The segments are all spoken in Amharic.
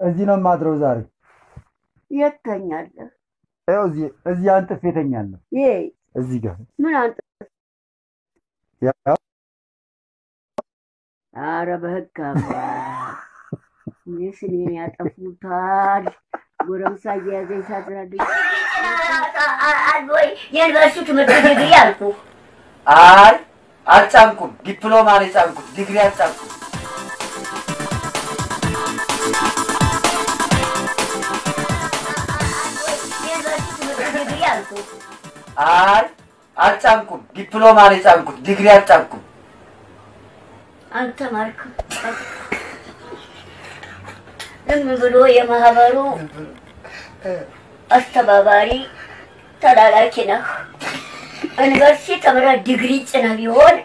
እዚህ ነው የማድረው ዛሬ። የት ትተኛለህ? ይኸው እዚህ እዚህ አንጥፌ እተኛለሁ። ይሄ እዚህ ጋር ምን አንተ? ያው አረ በህግ አምላክ ይህ ስሜን ያጠፉታል። ጎረምሳ እየያዘኝ ሳትረዱኝ ወይ የዩኒቨርሲቲ ትምህርት ዲግሪ አልኩ። አይ አልጫንኩም፣ ዲፕሎማ ነው የጫንኩት፣ ዲግሪ አልጫንኩም። አይ አልጫንኩም፣ ዲፕሎማ ነው የጫንኩት፣ ዲግሪ አልጫንኩም። አልተማርክም። ዝም ብሎ የማህበሩ አስተባባሪ ተላላኪ ነህ። ዩኒቨርሲቲ ተምረህ ዲግሪ ጭነህ ቢሆን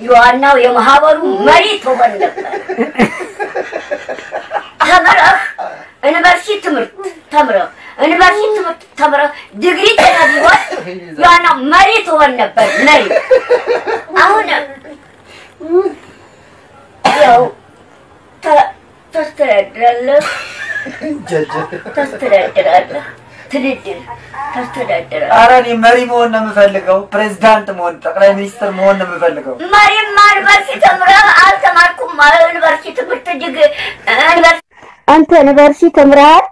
የዋናው የማህበሩ መሪ ትሆን ነበር። ተምረህ ዩኒቨርሲቲ ትምህርት ተምረህ ዩኒቨርሲቲ ትምህርት ተምረህ ዲግሪ ጭነህ ቢሆን መሪ ትሆን ነበር። መሪ አሁን ያው ተ- ታስተዳድራለህ ታስተዳድራለህ ትድድር ታስተዳድራለህ። ኧረ እኔ መሪ መሆን ነው የምፈልገው፣ ፕሬዚዳንት መሆን፣ ጠቅላይ ሚኒስትር መሆን ነው የምፈልገው። መሪማ ዩኒቨርሲቲ ተምረህ አልተማርኩም። ዩኒቨርሲቲ ትምህርት ዲግ አንተ ዩኒቨርሲቲ ተምረሃል?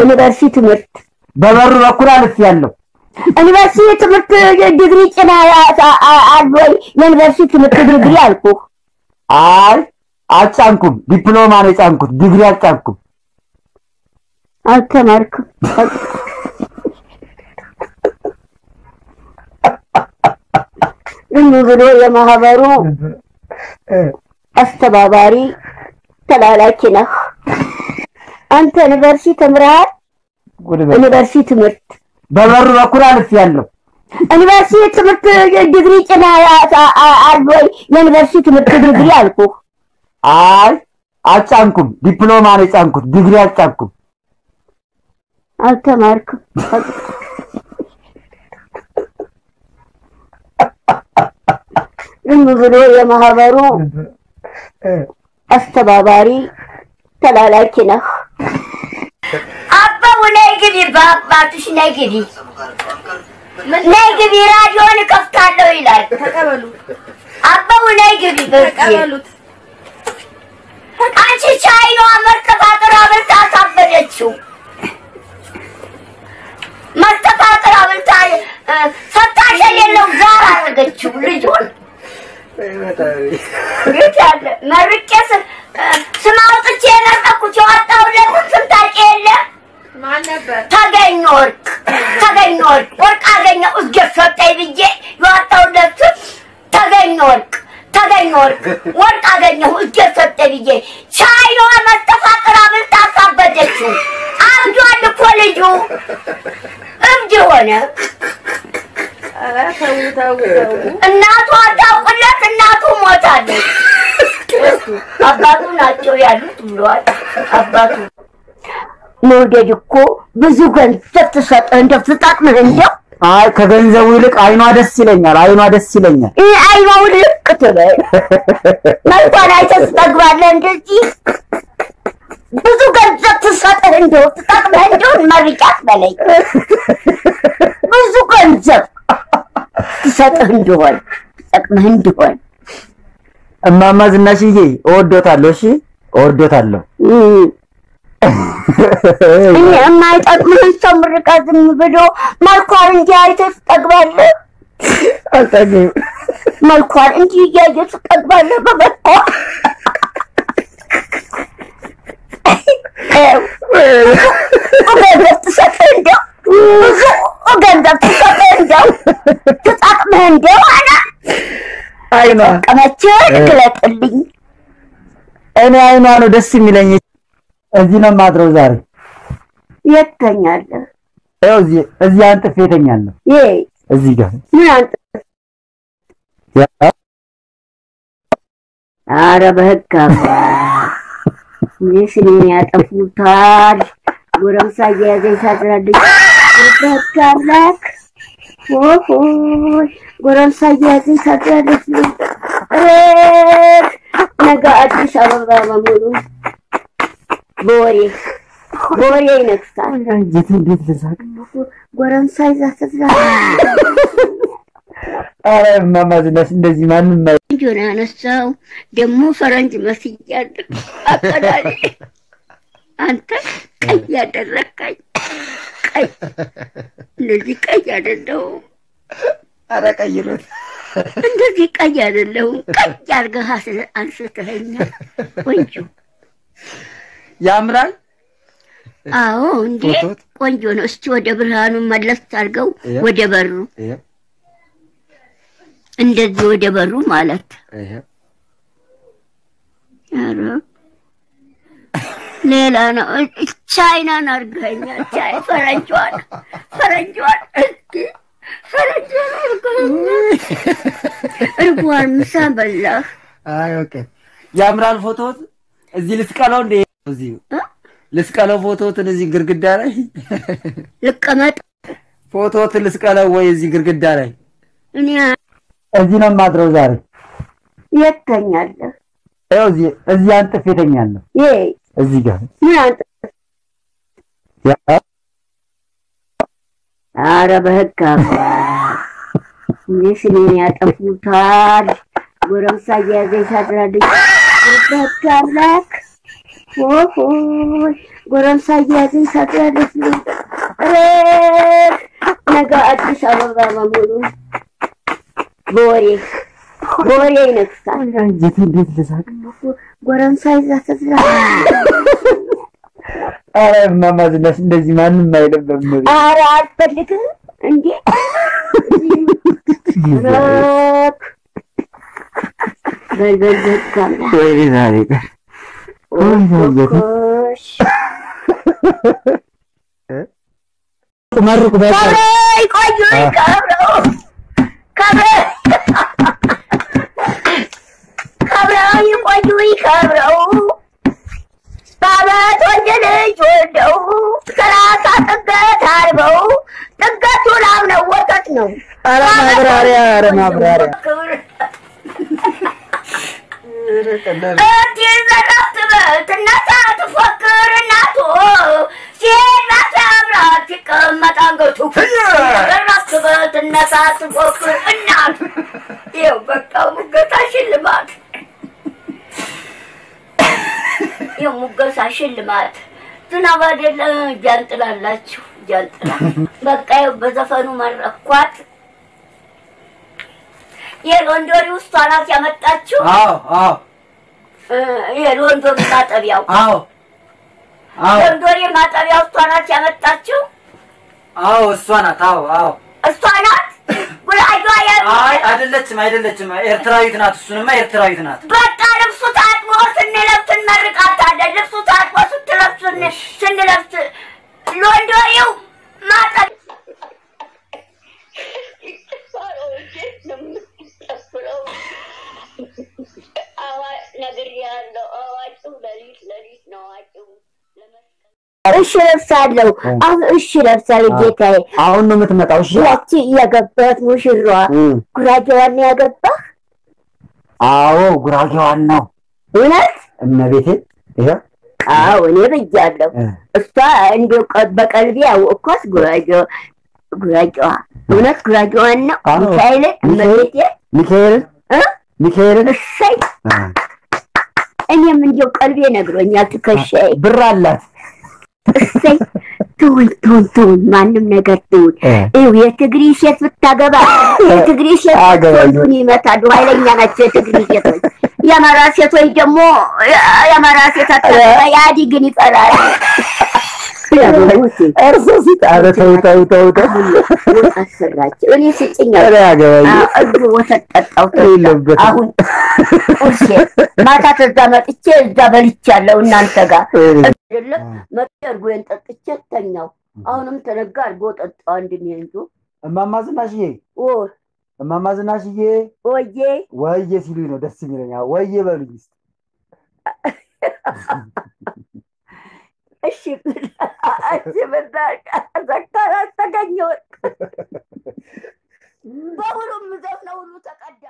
ዩኒቨርሲቲ ትምህርት በበሩ በኩል አልፍ ያለው ዩኒቨርሲቲ ትምህርት ዲግሪ ጭነሃል ወይ? የዩኒቨርሲቲ ትምህርት ዲግሪ አልኩህ። አይ አልጫንኩም፣ ዲፕሎማ ነው የጫንኩት፣ ዲግሪ አልጫንኩም። አልተማርክም። ዝም ብሎ የማህበሩ አስተባባሪ ተላላኪ ነህ። አንተ ዩኒቨርሲቲ ተምረሃል? ጉድ በል። ዩኒቨርሲቲ ትምህርት በበሩ በኩል አልፍ ያለው ዩኒቨርሲቲ ትምህርት ዲግሪ ጭነሃል ወይ? የዩኒቨርሲቲ ትምህርት ዲግሪ አልኩህ። አይ አልጫንኩም፣ ዲፕሎማ ነው የጫንኩት፣ ዲግሪ አልጫንኩም። አልተማርክም። ዝም ብሎ የማህበሩ አስተባባሪ ተላላኪ ነህ። አባቡ ነይ ግቢ፣ በአባትሽ ነይ ግቢ፣ ነይ ግቢ፣ ራዲዮን እከፍታለሁ ይላል። አባቡ ነይ ግቢ፣ ተቀበሉት። አንቺ ቻይኗ መስተፋቅር አብልታ አሳበደችው። መስተፋቅር አብልታ ፈታሽ የሌለው ዛር አደረገችው ልጇን። ቤት ያለ መርቄ ስም አውጥቼ የመረኩት የዋጣሁለትን ስም ተገኘ ወርቅ ተገኘ ወርቅ ወርቅ አገኘ እዝጌት ሰጠኝ ብዬ የዋጣሁለት ስም ተገኘ ወርቅ ተገኘ ወርቅ ወርቅ አገኘሁ እዝጌት ሰጠኝ ብዬ ቻይናዋ መስተፋቅር አብልታ አሳበደችው። አብዷል እኮ ልጁ እብድ ሆነ። እናቱ አታውቅለት፣ እናቱ ሞታለች። አባቱ ናቸው ያሉት ብለዋል። አባቱ መውደድ እኮ ብዙ ገንዘብ ትሰጥ እንደው ትጠቅምህ እንደው አይ ከገንዘቡ ይልቅ አይኗ ደስ ይለኛል፣ አይኗ ደስ ይለኛል። ይህ አይባው ልቅ ትበል መልኳን አይተህ ትጠግባለህ። እንደዚህ ብዙ ገንዘብ ትሰጥህ እንደው ትጠቅምህ እንደው መርቂያት በለኝ ብዙ ገንዘብ ትሰጥህ እንደሆን ትጠቅምህ እንደሆን እማማ ዝናሽዬ እወዶታለሁ። እሺ እወዶታለሁ። የማይጠቅምህን ሰው ምርቃት ዝም ብሎ መልኳን እንዲህ አይተህ ትጠግባለህ። አልጠግብም። መልኳን እንዲህ እያየህ ትጠግባለህ በመልኳ ገንዘብ ትሰጥህ እንደው ብዙ ገንዘብ ትሰጥህ እንደው ትጠቅምህ እንደው አለ አይኗ ቀመችህን ግለጥልኝ። እኔ አይኗ ነው ደስ የሚለኝ። እዚህ ነው የማድረው ዛሬ። የት ተኛለህ? ይኸው እዚህ እዚህ አንጥፌ እተኛለሁ። ይሄ እዚህ ጋር ምን አንተ ያ- አረ በህግ ይህ ስኔን ያጠፉታል። ጎረምሳ እየያዘኝ ሳትረዱኝ በህግ አምላክ ጎረምሳ እየያዘኝ ሳትረዱኝ ነገ አዲስ አበባ በሙሉ በወሬ በወሬ ይነግሳል። እንዴት ልሳቅ? ጎረምሳ ይዛ ስትዛ ኧረ እማማ ዝናሽ እንደዚህ ማንም እንጆን ያነሳው ደግሞ ፈረንጅ መስያለሁ። አቀዳሌ አንተ ቀይ ያደረካኝ ቀይ እንደዚህ ቀይ አይደለሁም። ኧረ ቀይሮት እንደዚህ ቀይ አይደለሁም። ቀይ አድርገህ አንስተኸኛል። ቆንጆ ያምራል። አዎ፣ እንዴ? ቆንጆ ነው። እስቲ ወደ ብርሃኑ መለስ አድርገው ወደ በሩ እንደዚህ ወደ በሩ ማለት ሌላ ነው። ቻይናን አድርገኛል። ቻይ ፈረንጇን ፈረንጇን እስኪ ፈረንጇን አድርገኛል። እርቧን ምሳ በላህ። አይ ኦኬ ያምራል። ፎቶት እዚህ ልስቀለው እንዴ? እዚህ እ? ልስቀለው ፎቶትን እዚህ ግርግዳ ላይ ልቀመጥ ፎቶትን ልስቀለው ወይ እዚህ ግርግዳ ላይ? እኔ እዚህ ነው የማድረው ዛሬ። የት ተኛለህ? ይኸው እዚህ እዚህ አንጥፌ እተኛለሁ። ይሄ እዚህ ጋር ምን በህግ እኔስ እኔን ያጠፉታል። ጎረምሳ እየያዘኝ ታድራለች። በህግ አምላክ ኦሆይ ጎረምሳ እየያዘኝ ታድራለች። ኧረ ነገ አዲስ አበባ በሙሉ በወሬ በወሬ ይነግሳል። አንጀት እንዴት ልሳቅ? ጎረምሳ ይዛ ስትዛ ኧረ እማማ ዝናሽ እንደዚህ ማንም አይልም። በምሪ ኧረ አልፈልግም እንዴ ረክ በል በል በህግ አምላክ ወይኔ ዛሬ ቀን ኦሆሽ መርቁ ከብረው ቆዩ ከብረው ከብረው ከብረው ይቆዩ ከብረው በአመት ወንድ ልጅ ወልደው ሰላሳ ጥገት አርበው ጥገቱ ላም ነው ወተት ነው። ማብራሪያ ትነሳ ትፎክር እናቱ ሲሄድ ባታምራት ሲቀመጥ አንገቱ ትበል ትነሳ ትፎክር እናቱ ይኸው በቃ ሙገሳ ሽልማት። ይኸው ሙገሳ ሽልማት። ዝናብ አይደለ ጃንጥላ አላችሁ ጃንጥላ። በቃ ይኸው በዘፈኑ መረኳት። የሎንዶሪ ውስጥ ናት ያመጣችው አዎ አዎ እ፣ የሎንዶሪ ማጠቢያው። አዎ። አዎ። ሎንዶሪ ማጠቢያው እሷ ናት ያመጣችው? አዎ እሷ ናት። አዎ አዎ። እሷ ናት? ጉራጇ አይ አይደለችም አይደለችም። ኤርትራዊት ናት። እሱንማ ኤርትራዊት ናት። በቃ ልብሱ ታጥቦ ስንለብስ እንመርቃታለን። ልብሱ ታጥቦ ስትለብስ ስን- ስንለብስ ሎንዶሪው ማጠብ እሺ ለብሳለሁ። አሁን እሺ ለብሳለሁ ጌታዬ። አሁን ነው የምትመጣው። እሺ ያቺ ያገባት እም፣ ጉራጌዋን ያገባህ አዎ ጉራጌዋን ነው እውነት? እመቤቴ። ይኸው አዎ እኔ ብያለሁ። እሷ እንዲያው በቀልቤ ያወቅኳት ጉራጌ ጉራጌዋ እውነት ጉራጌዋን ነው። አዎ። ሚካኤልን እመቤቴ ሚካኤልን እ? ሚካኤልን እሰይ እኔም እንዲያው ቀልቤ ነግሮኛል። ትከሻዬ ብር አላት። እሰይ ትሁን ትሁን ትሁን ማንም ነገር ትሁን። ይኸው የትግሪ ሴት ብታገባ የትግሪ ሴት ይመታሉ። ኃይለኛ ናቸው የትግሪ ሴቶች። የአማራ ሴቶች ደግሞ የአማራ ሴት አታገባ የአዲግን ይቀራል። እርሶ ሲት ኧረ ተው ተው ተው ተው። አሰራቸው እኔ ያገባኝ እግሩ ወተት የለበትም። አሁን ቁርሴ ማታ ተዛ መጥቼ እዛ በልቻለሁ እናንተ ጋር አይደለም መጥቼ እርጎዬን ጠጥቼ ተኛው። አሁንም ተነጋ እርጎ ጠጣው አንድ ሚንቱ እማማ ዝናሽዬ? እማማ ዝናሽዬ? ወዬ ወየ ሲሉኝ ነው ደስ የሚለኝ። ወየ በሉኝ እስኪ። እሺ ተገኘ በሁሉም ዘፍነው ሁሉ ተቀዳ